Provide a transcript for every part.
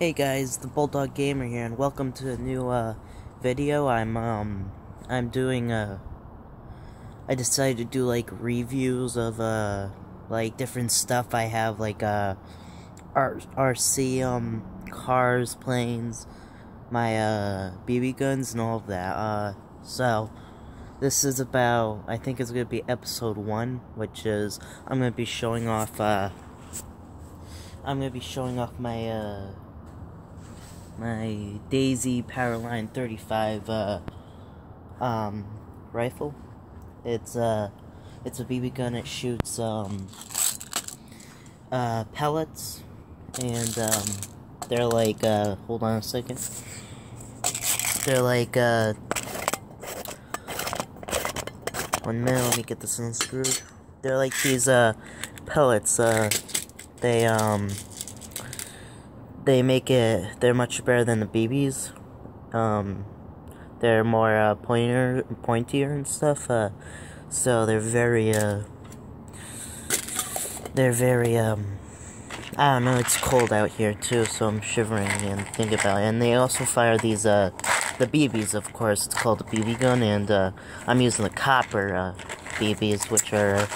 Hey guys, the Bulldog Gamer here, and welcome to a new uh, video. I'm um, I'm doing uh, I decided to do like reviews of uh, like different stuff I have, like uh, RC um, cars, planes, my uh, BB guns, and all of that. Uh, so this is about I think it's gonna be episode one, which is I'm gonna be showing off uh. I'm gonna be showing off my uh my Daisy Powerline 35 uh um rifle. It's uh it's a BB gun. It shoots um uh pellets and um they're like uh hold on a second. They're like uh one minute, let me get this unscrewed. They're like these uh pellets uh they um they make it they're much better than the BBs. Um they're more uh, pointer pointier and stuff. Uh so they're very uh they're very um I don't know, it's cold out here too, so I'm shivering and think about it. And they also fire these uh the BBs of course, it's called a BB gun and uh I'm using the copper uh BBs which are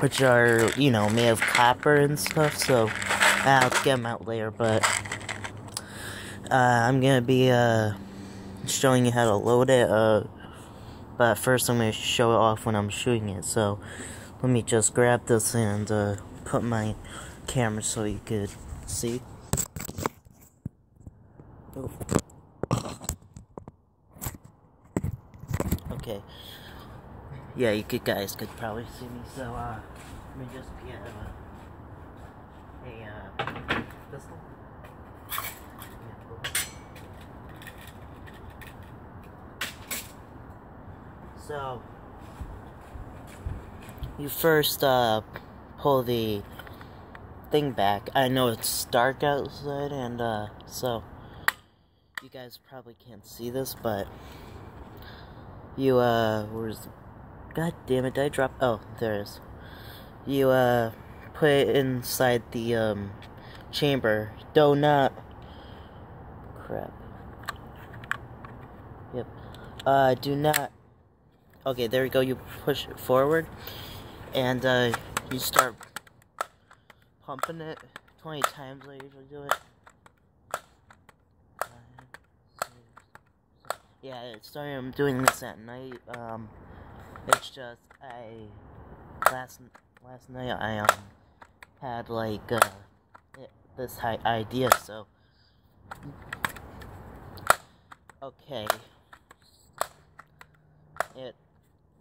which are, you know, made of copper and stuff, so I'll get them out later, but uh, I'm gonna be uh, showing you how to load it, uh, but first I'm gonna show it off when I'm shooting it, so let me just grab this and uh, put my camera so you could see. Okay. Yeah, you could guys could probably see me, so uh, let me just get uh, a uh, pistol. So, you first uh, pull the thing back. I know it's dark outside, and uh, so you guys probably can't see this, but you uh, where's the God damn it, did I drop? Oh, there it is. You, uh, put it inside the, um, chamber. Do not. Crap. Yep. Uh, do not. Okay, there we go. You push it forward. And, uh, you start pumping it 20 times. I usually do it. Yeah, sorry I'm doing this at night. Um, it's just I last last night I um had like uh this high idea so. Okay. It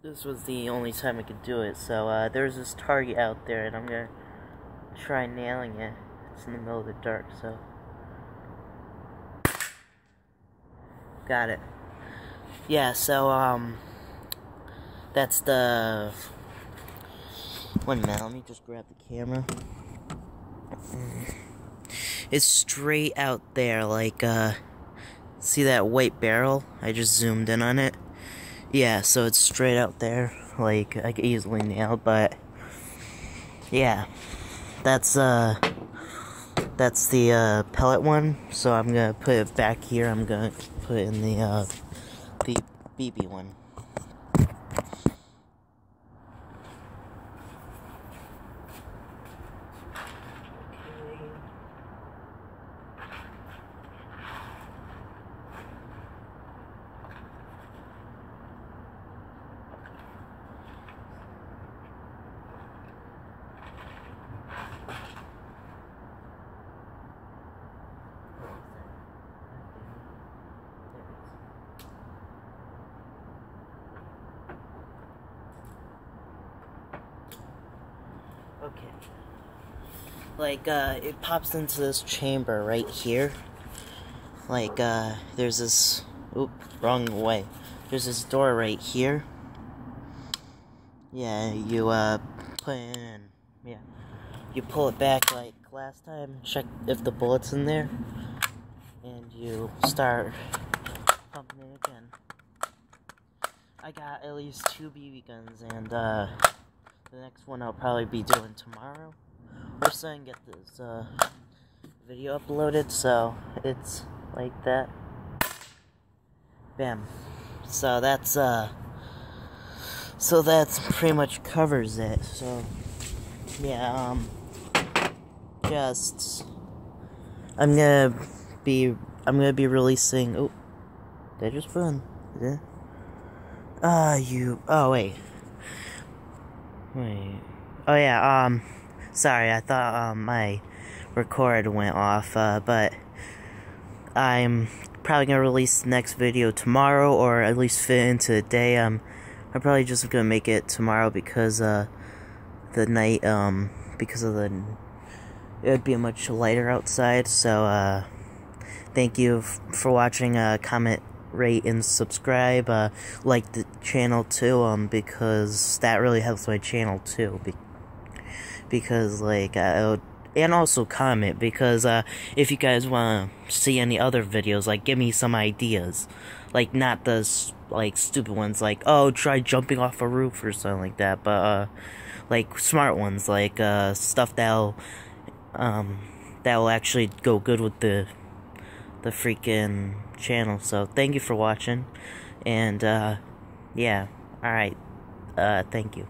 this was the only time I could do it so uh there's this target out there and I'm gonna try nailing it. It's in the middle of the dark so. Got it. Yeah so um that's the one minute let me just grab the camera it's straight out there like uh see that white barrel? I just zoomed in on it. Yeah so it's straight out there like i could easily nail but yeah. That's uh that's the uh pellet one so i'm gonna put it back here. I'm gonna put in the uh the bb one Okay. Like, uh, it pops into this chamber right here. Like, uh, there's this. Oop, wrong way. There's this door right here. Yeah, you, uh, put it in. Yeah. You pull it back like last time. Check if the bullet's in there. And you start pumping it again. I got at least two BB guns, and, uh, the next one I'll probably be doing tomorrow. Or so I can get this uh, video uploaded, so it's like that. Bam. So that's, uh, so that's pretty much covers it, so, yeah, um, just, I'm gonna be, I'm gonna be releasing, oh, that just fun, yeah. Ah, uh, you, oh, wait. Wait. Oh, yeah, um, sorry, I thought, um, my record went off, uh, but I'm probably gonna release the next video tomorrow, or at least fit into the day. Um, I'm probably just gonna make it tomorrow because uh, the night, um, because of the it would be much lighter outside. So uh, thank you for watching. Uh, comment, rate, and subscribe. Uh, like the channel too, um, because that really helps my channel too. Be because like would and also comment because uh, if you guys want to see any other videos, like give me some ideas, like not the like stupid ones, like oh try jumping off a roof or something like that, but uh, like smart ones, like uh, stuff that'll um, that'll actually go good with the the freaking channel. So thank you for watching, and uh, yeah, all right, uh, thank you.